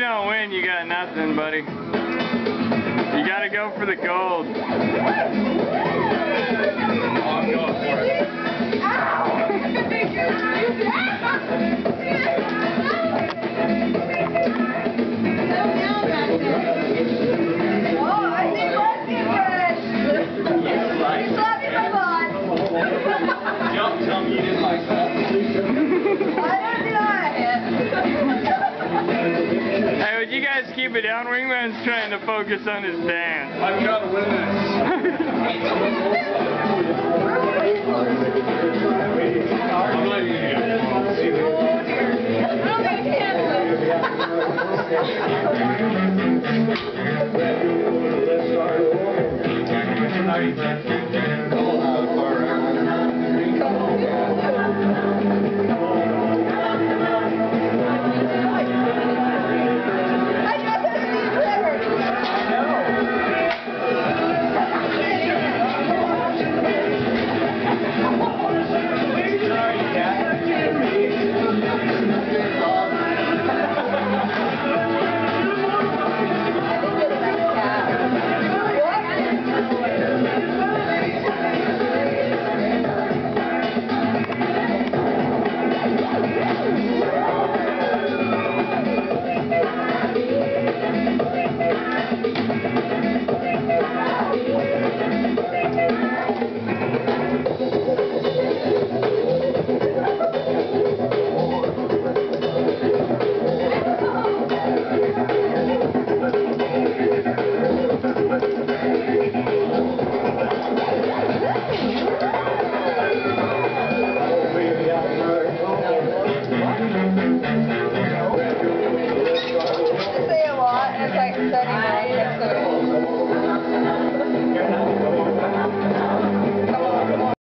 you don't win, you got nothing, buddy. You gotta go for the gold. Would you guys keep it down? Wingman's trying to focus on his dance. I've got to win this. I'm letting you. your house.